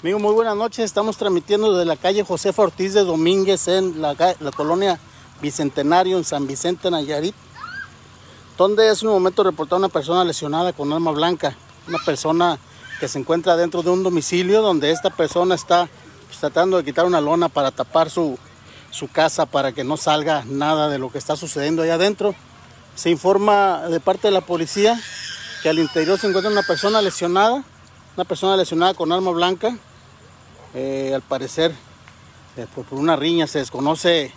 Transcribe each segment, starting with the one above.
Amigo, muy buenas noches. Estamos transmitiendo desde la calle José Ortiz de Domínguez en la, la, colonia Bicentenario en San Vicente, Nayarit, donde es un momento reportar una persona lesionada con arma blanca. Una persona que se encuentra dentro de un domicilio donde esta persona está pues, tratando de quitar una lona para tapar su, su casa para que no salga nada de lo que está sucediendo allá adentro. Se informa de parte de la policía que al interior se encuentra una persona lesionada, una persona lesionada con arma blanca. Eh, al parecer, eh, por, una riña, se desconoce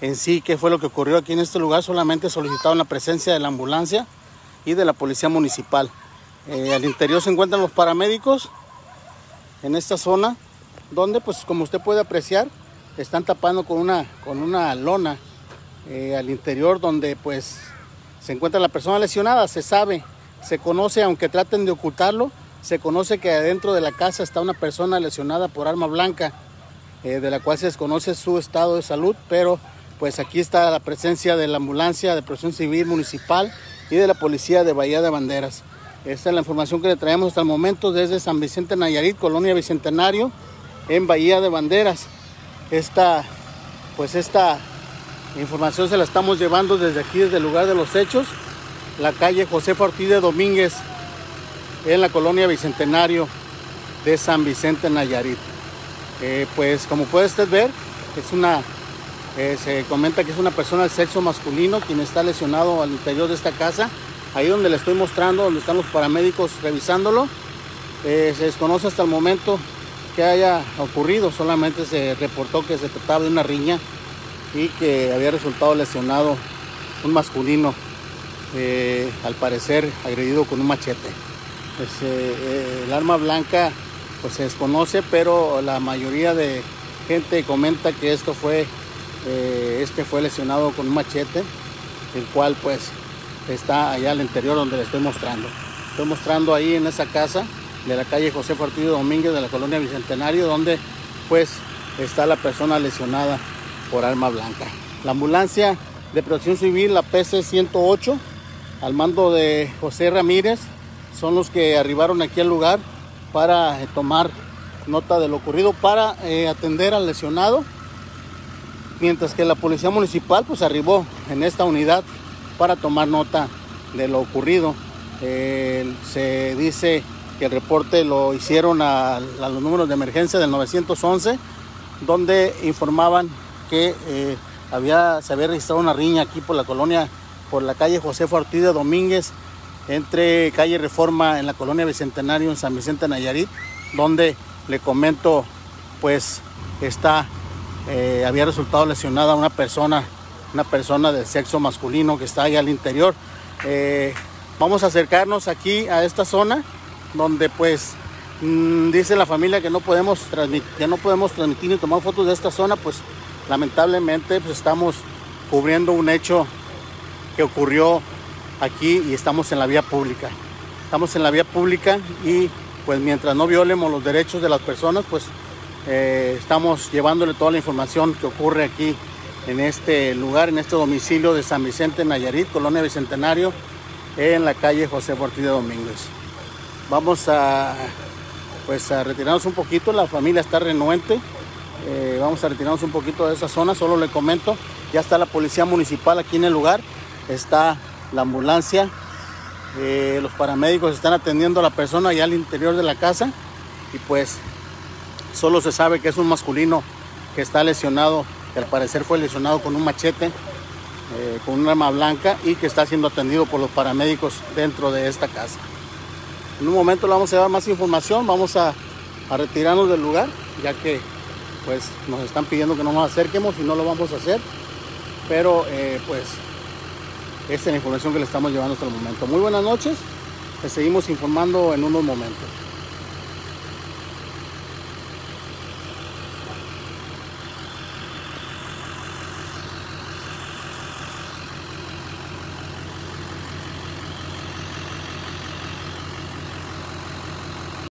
en sí qué fue lo que ocurrió aquí en este lugar. Solamente solicitaron la presencia de la ambulancia y de la policía municipal. Eh, al interior se encuentran los paramédicos en esta zona, donde, pues, como usted puede apreciar, están tapando con una, con una lona al interior, donde, pues, se encuentra la persona lesionada. Se sabe, se conoce, aunque traten de ocultarlo, se conoce que adentro de la casa está una persona lesionada por arma blanca, eh, de la cual se desconoce su estado de salud, pero pues aquí está la presencia de la ambulancia de protección civil municipal y de la policía de Bahía de Banderas. Esta es la información que le traemos hasta el momento desde San Vicente Nayarit, Colonia Bicentenario, en Bahía de Banderas. Esta, pues esta información se la estamos llevando desde aquí, desde el lugar de los hechos, la calle José Ortiz Domínguez, en la colonia Bicentenario de San Vicente Nayarit. Eh, pues como puede usted ver, es una, eh, se comenta que es una persona de sexo masculino quien está lesionado al interior de esta casa. Ahí donde le estoy mostrando, donde están los paramédicos revisándolo. Eh, se desconoce hasta el momento que haya ocurrido, solamente se reportó que se trataba de una riña y que había resultado lesionado un masculino, al parecer agredido con un machete. Pues, eh, eh, el arma blanca pues se desconoce, pero la mayoría de gente comenta que esto fue, eh, este fue lesionado con un machete, el cual pues está allá al interior donde le estoy mostrando. Estoy mostrando ahí en esa casa de la calle José Partido Domínguez de la colonia Bicentenario, donde pues está la persona lesionada por arma blanca. La ambulancia de protección civil, la PC 108, al mando de José Ramírez, son los que arribaron aquí al lugar para eh, tomar nota de lo ocurrido, para eh, atender al lesionado, mientras que la policía municipal pues arribó en esta unidad para tomar nota de lo ocurrido. se dice que el reporte lo hicieron a, los números de emergencia del 911, donde informaban que eh, había, se había registrado una riña aquí por la colonia, por la calle José Ortiz de Domínguez entre calle Reforma en la colonia Bicentenario en San Vicente Nayarit, donde le comento, pues está, eh, había resultado lesionada una persona, una persona de sexo masculino que está ahí al interior. Eh, vamos a acercarnos aquí a esta zona, donde pues mm, dice la familia que no podemos transmitir, no podemos transmitir ni tomar fotos de esta zona, pues lamentablemente pues, estamos cubriendo un hecho que ocurrió aquí y estamos en la vía pública. Estamos en la vía pública y pues mientras no violemos los derechos de las personas, pues eh, estamos llevándole toda la información que ocurre aquí en este lugar, en este domicilio de San Vicente Nayarit, Colonia Bicentenario, en la calle José Ortiz de Domínguez. Vamos a, pues, a retirarnos un poquito, la familia está renuente, eh, vamos a retirarnos un poquito de esa zona, solo le comento, ya está la policía municipal aquí en el lugar, está la ambulancia. Eh, los paramédicos están atendiendo a la persona allá al interior de la casa y pues solo se sabe que es un masculino que está lesionado, que al parecer fue lesionado con un machete, eh, con un arma blanca y que está siendo atendido por los paramédicos dentro de esta casa. En un momento le vamos a dar más información, vamos a, retirarnos del lugar, ya que pues nos están pidiendo que no nos acerquemos y no lo vamos a hacer, pero eh, pues esta es la información que le estamos llevando hasta el momento. Muy buenas noches, te seguimos informando en unos momentos.